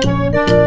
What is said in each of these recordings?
Música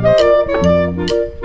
Música